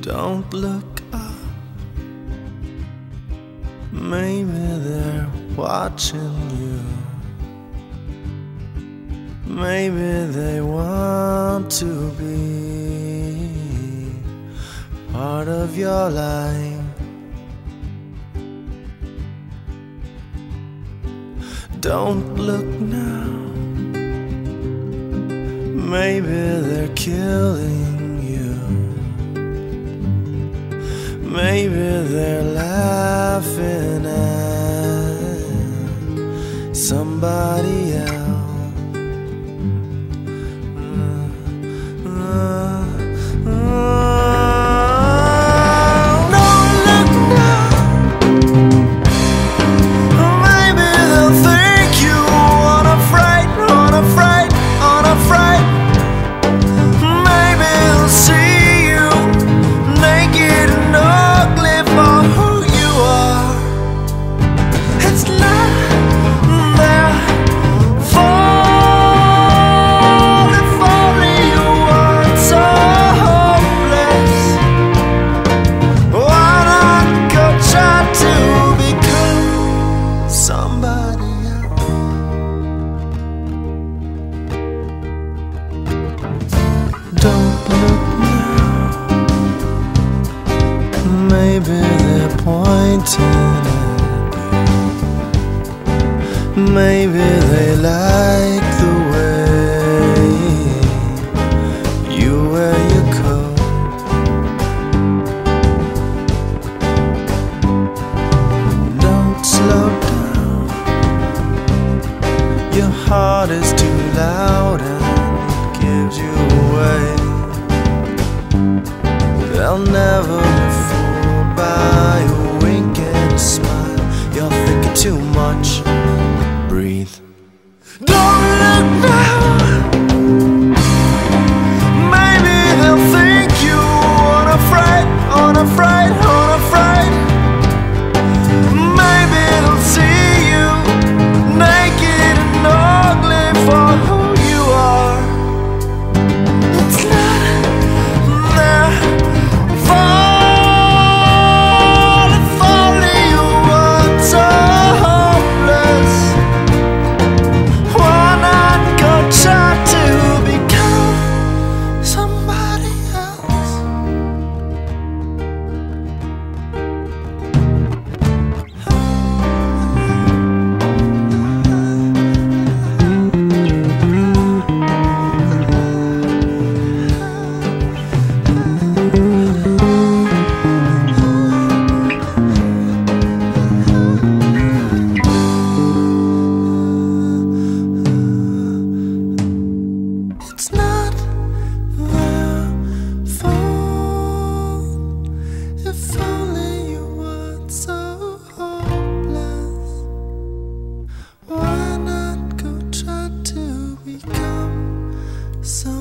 Don't look up. Maybe they're watching you. Maybe they want to be part of your life. Don't look now. Maybe they're killing Maybe they're laughing at somebody else. internet. Maybe they like the way you wear your coat. Don't slow down. Your heart is too loud and it gives you away. They'll never. Maybe they'll think you are a fright, on a fright. So